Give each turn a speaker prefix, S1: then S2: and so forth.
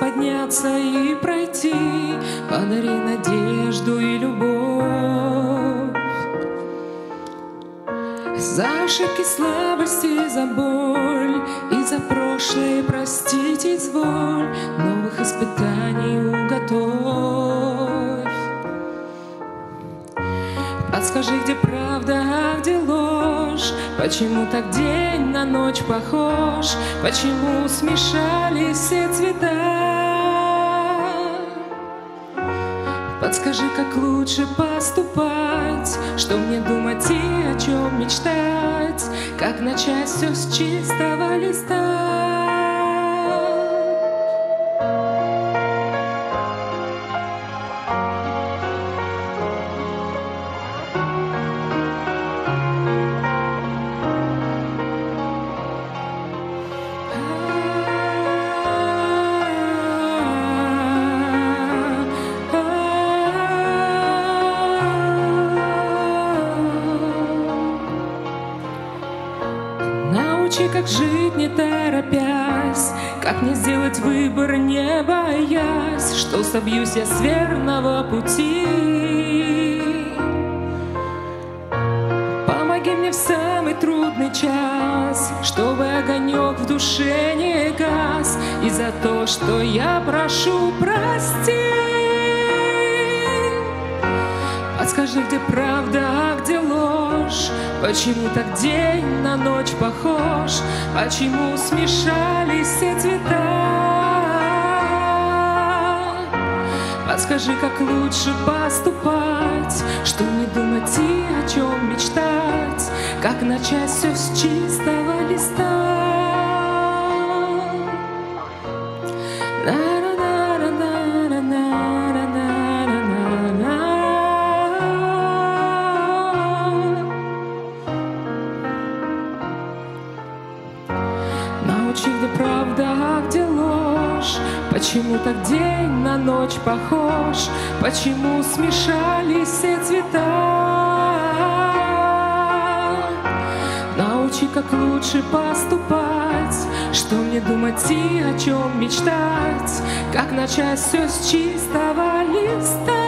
S1: подняться и пройти, подари надежду и любовь. За ошибки, слабости, за боль. И за прошлое простить изволь. Новых испытаний уготовь. Подскажи, где правда, Почему так день на ночь похож? Почему смешались все цвета? Подскажи, как лучше поступать, что мне думать и о чем мечтать, как начать все с чистого листа. Научи, как жить, не торопясь, Как мне сделать выбор, не боясь, Что собьюсь я с верного пути. Помоги мне в самый трудный час, Чтобы огонек в душе не гас, И за то, что я прошу, прости. Подскажи, где правда? Почему так день на ночь похож? Почему смешались все цвета? Подскажи, как лучше поступать, Что не думать и о чем мечтать, Как начать все с чистого листа. Почему так день на ночь похож? Почему смешались все цвета? Научи, как лучше поступать. Что мне думать и о чем мечтать? Как начать все с чистого листа